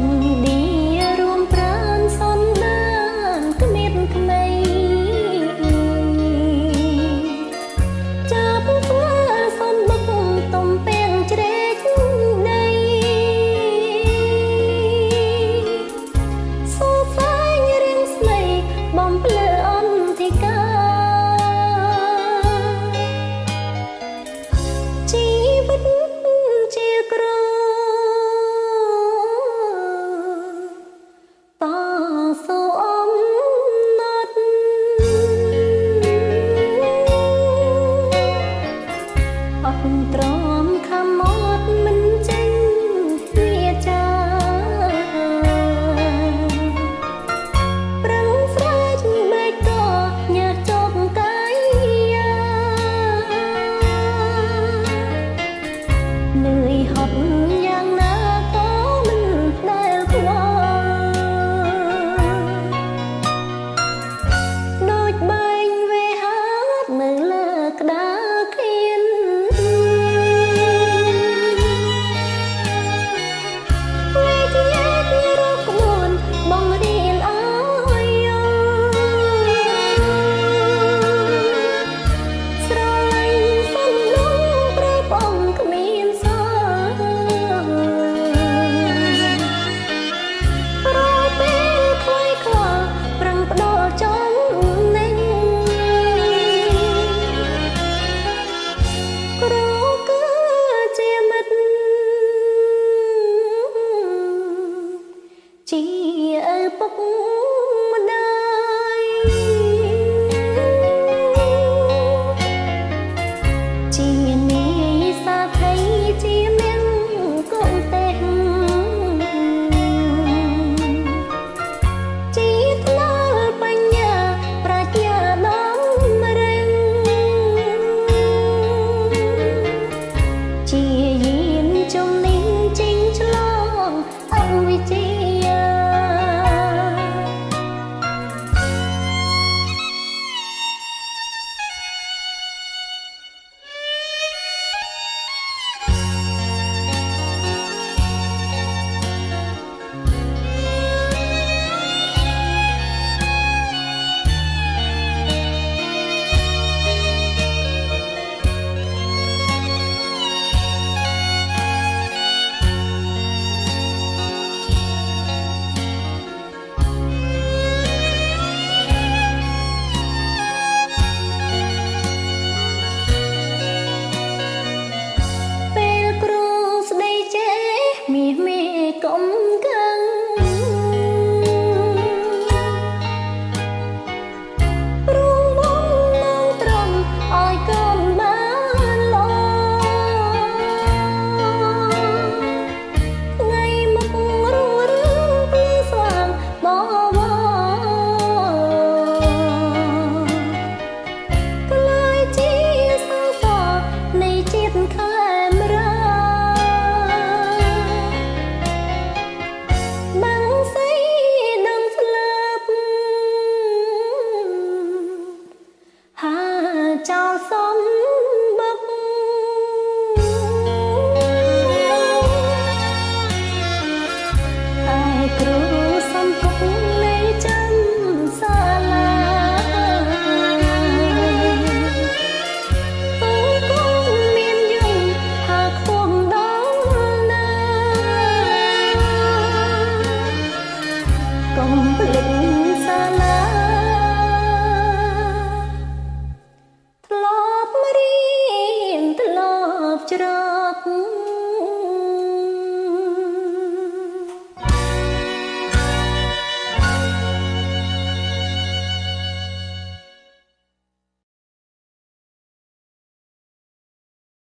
你。hấp